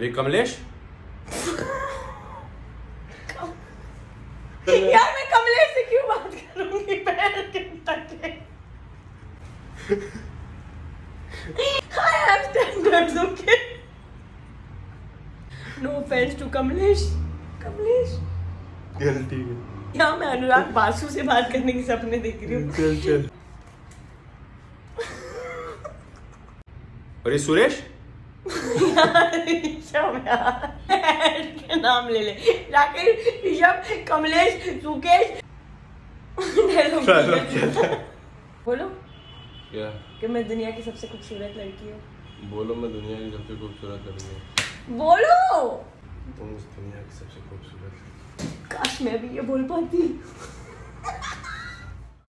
ये कमलेश यार मैं कमलेश से क्यों बात करूँगी पैर के तक I have standards, okay? No offense to Kamlesh Kamlesh चल है यहाँ मैं अनुराग बासु से बात करने के सपने देख रही हूँ चल चल और सुरेश ऋषभ यार के नाम ले ले राकेश ऋषभ कमलेश सुकेश। बोलो क्या? कि मैं दुनिया की सबसे खूबसूरत लड़की हूँ। बोलो मैं दुनिया की सबसे खूबसूरत लड़की हूँ। बोलो! तुम इस दुनिया की सबसे खूबसूरत काश मैं भी ये बोल पाती।